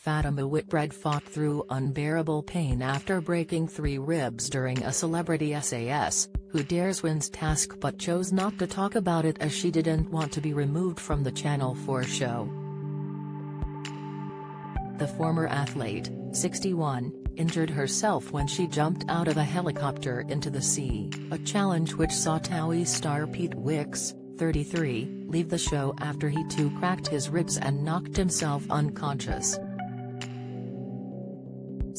Fatima Whitbread fought through unbearable pain after breaking three ribs during a celebrity SAS, Who Dares wins task but chose not to talk about it as she didn't want to be removed from the Channel 4 show. The former athlete, 61, injured herself when she jumped out of a helicopter into the sea, a challenge which saw TOWIE star Pete Wicks, 33, leave the show after he too cracked his ribs and knocked himself unconscious.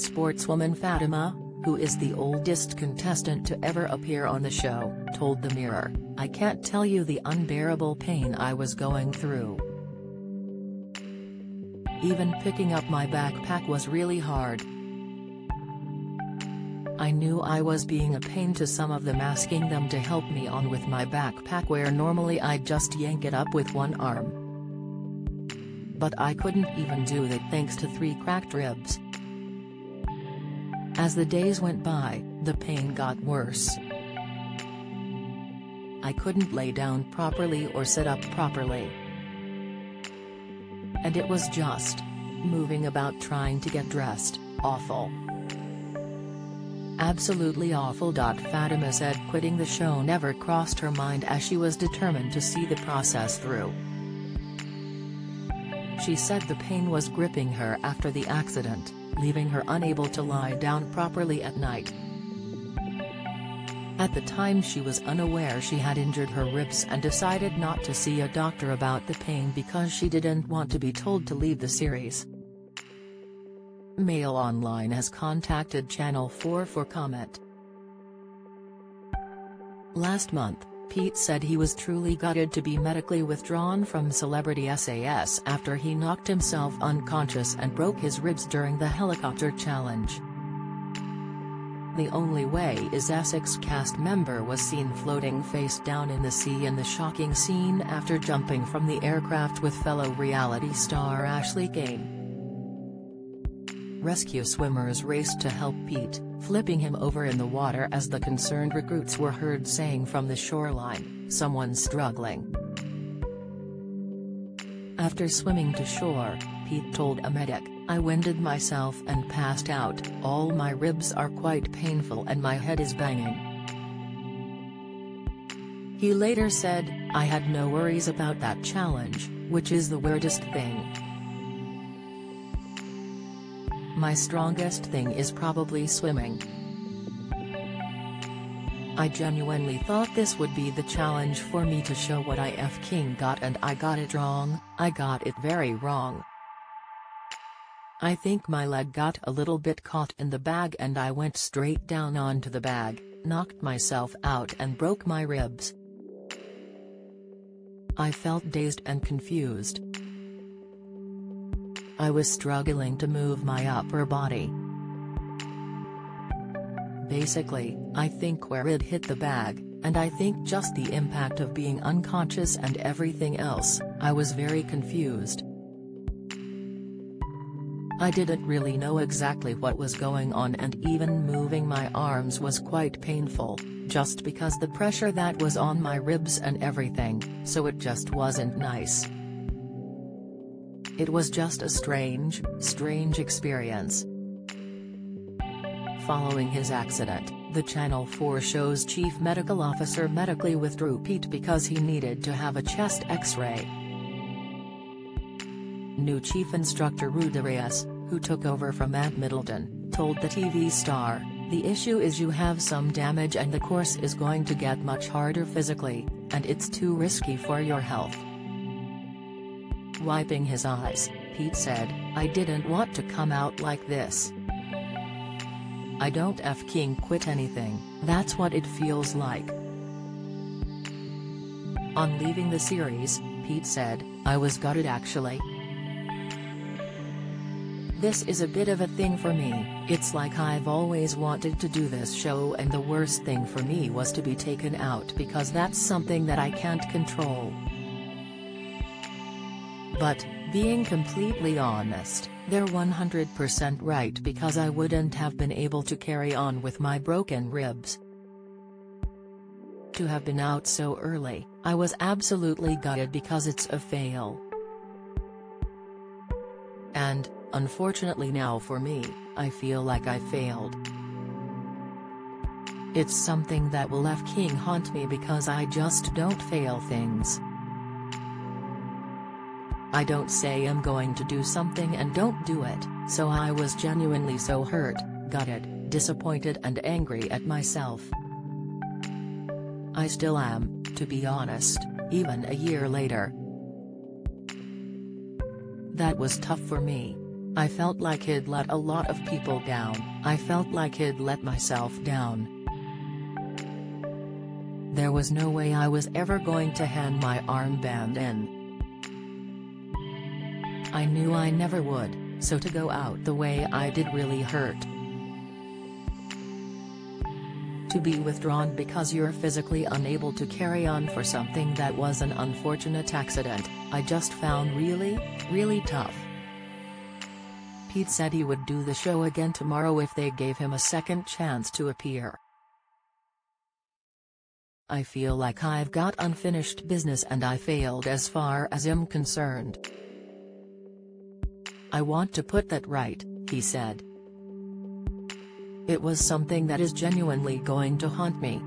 Sportswoman Fatima, who is the oldest contestant to ever appear on the show, told The Mirror, I can't tell you the unbearable pain I was going through. Even picking up my backpack was really hard. I knew I was being a pain to some of them asking them to help me on with my backpack where normally I'd just yank it up with one arm. But I couldn't even do that thanks to three cracked ribs. As the days went by, the pain got worse. I couldn't lay down properly or sit up properly. And it was just moving about trying to get dressed, awful. Absolutely awful. Fatima said quitting the show never crossed her mind as she was determined to see the process through. She said the pain was gripping her after the accident leaving her unable to lie down properly at night. At the time she was unaware she had injured her ribs and decided not to see a doctor about the pain because she didn't want to be told to leave the series. Mail Online has contacted Channel 4 for comment. Last month, Pete said he was truly gutted to be medically withdrawn from Celebrity SAS after he knocked himself unconscious and broke his ribs during the helicopter challenge. The only way is Essex cast member was seen floating face down in the sea in the shocking scene after jumping from the aircraft with fellow reality star Ashley Cain. Rescue swimmers raced to help Pete, flipping him over in the water as the concerned recruits were heard saying from the shoreline, someone's struggling. After swimming to shore, Pete told a medic, I winded myself and passed out, all my ribs are quite painful and my head is banging. He later said, I had no worries about that challenge, which is the weirdest thing. My strongest thing is probably swimming. I genuinely thought this would be the challenge for me to show what I F King got and I got it wrong, I got it very wrong. I think my leg got a little bit caught in the bag and I went straight down onto the bag, knocked myself out and broke my ribs. I felt dazed and confused. I was struggling to move my upper body. Basically, I think where it hit the bag, and I think just the impact of being unconscious and everything else, I was very confused. I didn't really know exactly what was going on and even moving my arms was quite painful, just because the pressure that was on my ribs and everything, so it just wasn't nice. It was just a strange, strange experience. Following his accident, the Channel 4 show's chief medical officer medically withdrew Pete because he needed to have a chest x-ray. New chief instructor Reyes, who took over from Ant Middleton, told the TV star, the issue is you have some damage and the course is going to get much harder physically, and it's too risky for your health. Wiping his eyes, Pete said, I didn't want to come out like this. I don't F King quit anything, that's what it feels like. On leaving the series, Pete said, I was gutted actually. This is a bit of a thing for me, it's like I've always wanted to do this show and the worst thing for me was to be taken out because that's something that I can't control. But, being completely honest, they're 100% right because I wouldn't have been able to carry on with my broken ribs. To have been out so early, I was absolutely gutted because it's a fail. And, Unfortunately now for me, I feel like I failed. It's something that will F King haunt me because I just don't fail things. I don't say I'm going to do something and don't do it, so I was genuinely so hurt, gutted, disappointed and angry at myself. I still am, to be honest, even a year later. That was tough for me. I felt like he'd let a lot of people down, I felt like he'd let myself down. There was no way I was ever going to hand my armband in. I knew I never would, so to go out the way I did really hurt. To be withdrawn because you're physically unable to carry on for something that was an unfortunate accident, I just found really, really tough. Pete said he would do the show again tomorrow if they gave him a second chance to appear. I feel like I've got unfinished business and I failed as far as I'm concerned. I want to put that right, he said. It was something that is genuinely going to haunt me.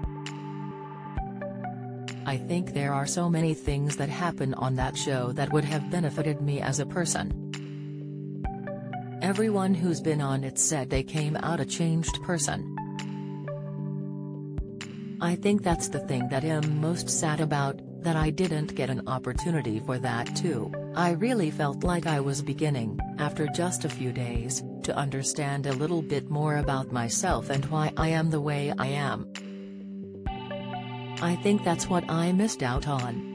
I think there are so many things that happen on that show that would have benefited me as a person. Everyone who's been on it said they came out a changed person. I think that's the thing that I'm most sad about, that I didn't get an opportunity for that too. I really felt like I was beginning, after just a few days, to understand a little bit more about myself and why I am the way I am. I think that's what I missed out on.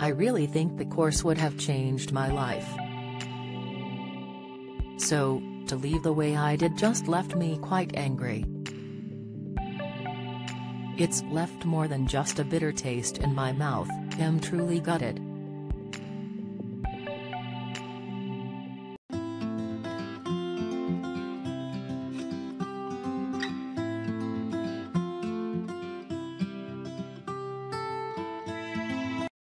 I really think the course would have changed my life. So, to leave the way I did just left me quite angry. It's left more than just a bitter taste in my mouth, am truly gutted.